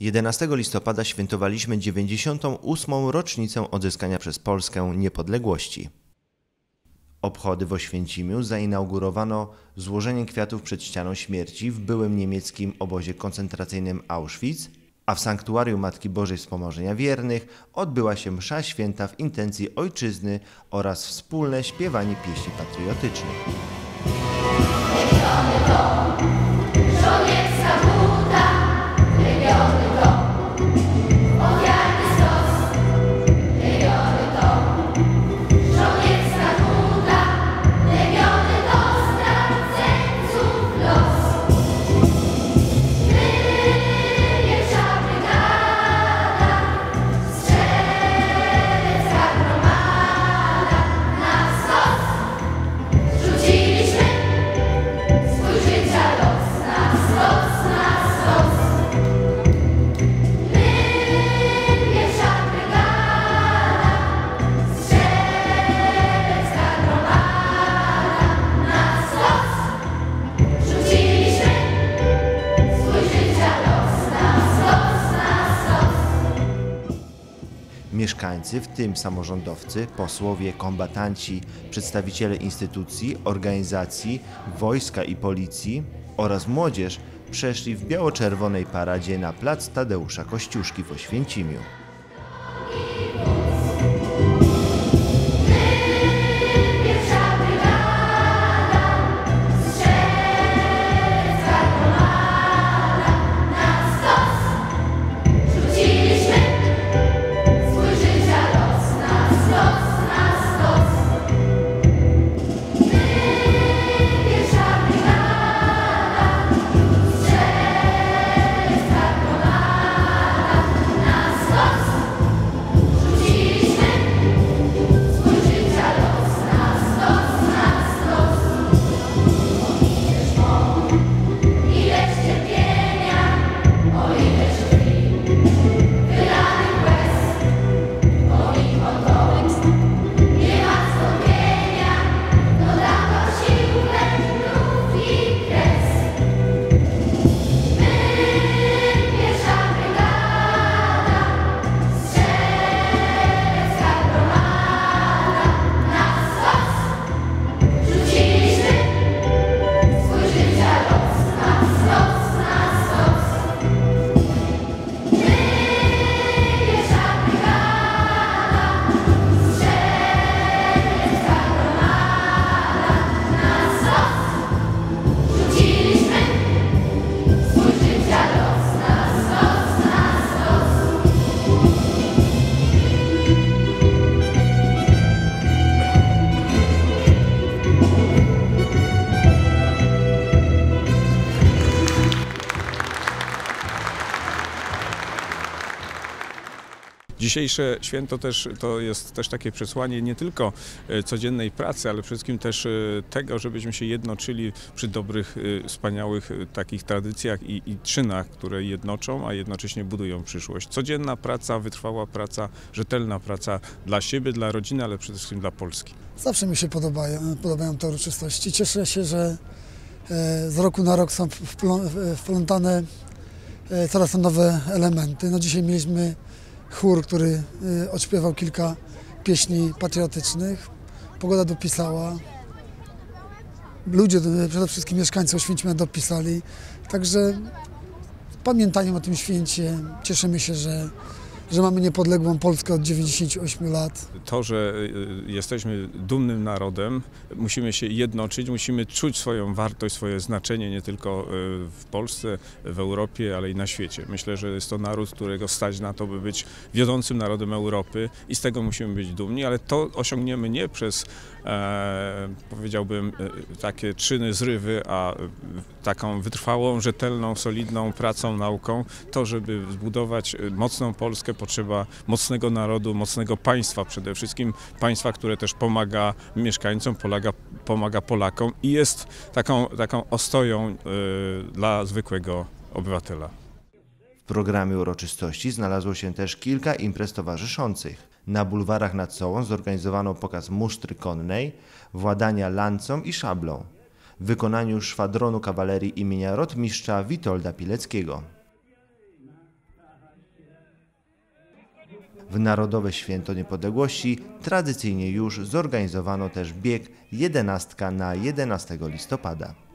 11 listopada świętowaliśmy 98. rocznicę odzyskania przez Polskę niepodległości. Obchody w Oświęcimiu zainaugurowano złożeniem kwiatów przed ścianą śmierci w byłym niemieckim obozie koncentracyjnym Auschwitz, a w sanktuarium Matki Bożej Wspomożenia Wiernych odbyła się msza święta w intencji ojczyzny oraz wspólne śpiewanie pieśni patriotycznych. Mieszkańcy, w tym samorządowcy, posłowie, kombatanci, przedstawiciele instytucji, organizacji, wojska i policji oraz młodzież przeszli w biało-czerwonej paradzie na plac Tadeusza Kościuszki w Oświęcimiu. Dzisiejsze święto też to jest też takie przesłanie nie tylko e, codziennej pracy, ale przede wszystkim też e, tego, żebyśmy się jednoczyli przy dobrych, e, wspaniałych takich tradycjach i, i czynach, które jednoczą, a jednocześnie budują przyszłość. Codzienna praca, wytrwała praca, rzetelna praca dla siebie, dla rodziny, ale przede wszystkim dla Polski. Zawsze mi się podobają, podobają te uroczystości. Cieszę się, że z roku na rok są wplątane coraz to nowe elementy. No dzisiaj mieliśmy chór, który e, odśpiewał kilka pieśni patriotycznych. Pogoda dopisała. Ludzie, e, przede wszystkim mieszkańcy Oświęcimia dopisali. Także pamiętają o tym święcie. Cieszymy się, że, że mamy niepodległą Polskę od 98 lat. to, że y, jesteśmy dumnym narodem, musimy się jednoczyć, musimy czuć swoją wartość, swoje znaczenie nie tylko y, w Polsce, w Europie, ale i na świecie. Myślę, że jest to naród, którego stać na to, by być wiodącym narodem Europy i z tego musimy być dumni, ale to osiągniemy nie przez, e, powiedziałbym, takie czyny, zrywy, a taką wytrwałą, rzetelną, solidną pracą, nauką. To, żeby zbudować mocną Polskę, potrzeba mocnego narodu, mocnego państwa przede wszystkim, państwa, które też pomaga mieszkańcom, pomaga, pomaga Polakom i jest taką, taką ostoją e, dla zwykłego obywatela. W programie uroczystości znalazło się też kilka imprez towarzyszących. Na bulwarach nad Sołą zorganizowano pokaz musztry konnej, władania lancą i szablą w wykonaniu szwadronu kawalerii imienia rotmistrza Witolda Pileckiego. W Narodowe Święto Niepodległości tradycyjnie już zorganizowano też bieg 11 na 11 listopada.